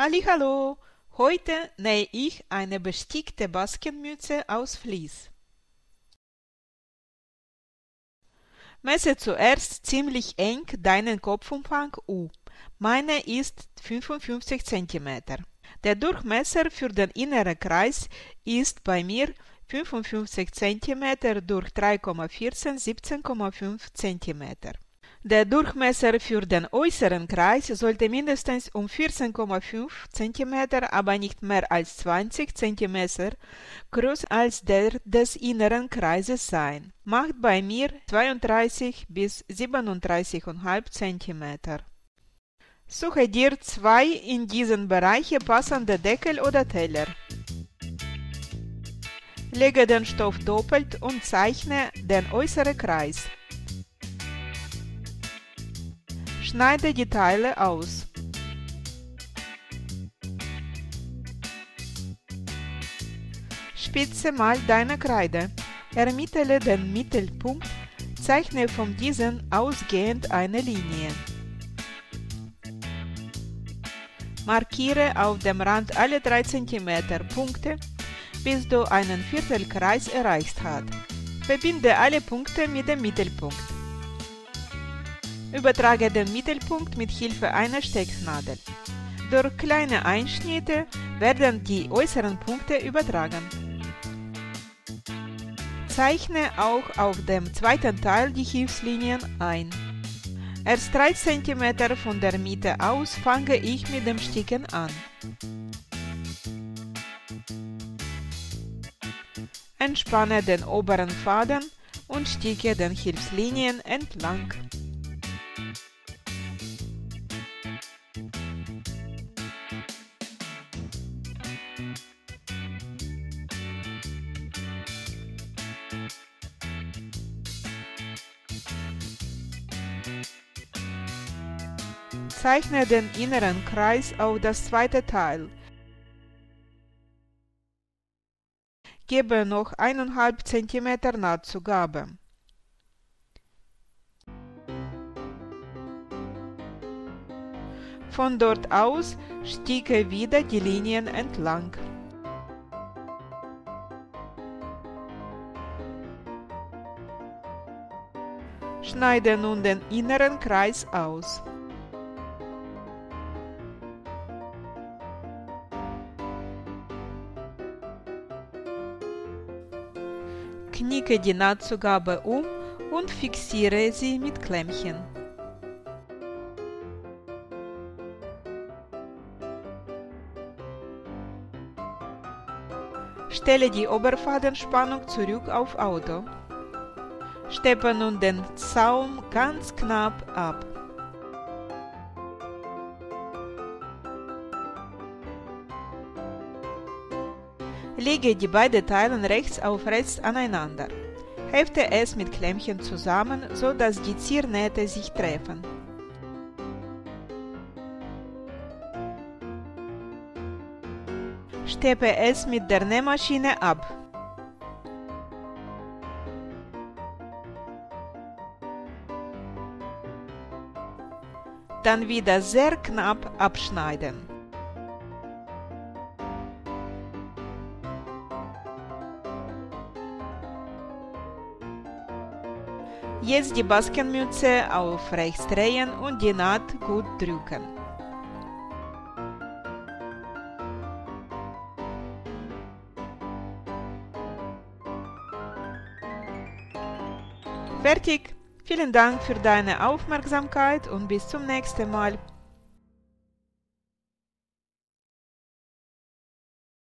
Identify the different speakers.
Speaker 1: Hallo, heute nähe ich eine bestickte Baskenmütze aus Vlies. Messe zuerst ziemlich eng deinen Kopfumfang U. Meine ist 55 cm. Der Durchmesser für den inneren Kreis ist bei mir 55 cm durch 3,14 17,5 cm. Der Durchmesser für den äußeren Kreis sollte mindestens um 14,5 cm, aber nicht mehr als 20 cm größer als der des inneren Kreises sein. Macht bei mir 32 bis 37,5 cm. Suche dir zwei in diesen Bereiche passende Deckel oder Teller. Lege den Stoff doppelt und zeichne den äußeren Kreis. Schneide die Teile aus. Spitze mal deine Kreide. Ermittele den Mittelpunkt, zeichne von diesem ausgehend eine Linie. Markiere auf dem Rand alle 3 cm Punkte, bis du einen Viertelkreis erreicht hast. Verbinde alle Punkte mit dem Mittelpunkt. Übertrage den Mittelpunkt mit Hilfe einer Stecknadel. Durch kleine Einschnitte werden die äußeren Punkte übertragen. Zeichne auch auf dem zweiten Teil die Hilfslinien ein. Erst 3 cm von der Mitte aus fange ich mit dem Sticken an. Entspanne den oberen Faden und sticke den Hilfslinien entlang. Zeichne den inneren Kreis auf das zweite Teil. Gebe noch 1,5 cm Nahtzugabe. Von dort aus sticke wieder die Linien entlang. Schneide nun den inneren Kreis aus. Knicke die Nahtzugabe um und fixiere sie mit Klemmchen. Stelle die Oberfadenspannung zurück auf Auto. Steppe nun den Zaum ganz knapp ab. Lege die beiden Teile rechts auf rechts aneinander. Hefte es mit Klemmchen zusammen, so dass die Ziernähte sich treffen. Steppe es mit der Nähmaschine ab. Dann wieder sehr knapp abschneiden. Jetzt die Baskenmütze auf rechts drehen und die Naht gut drücken. Fertig! Vielen Dank für deine Aufmerksamkeit und bis zum nächsten Mal.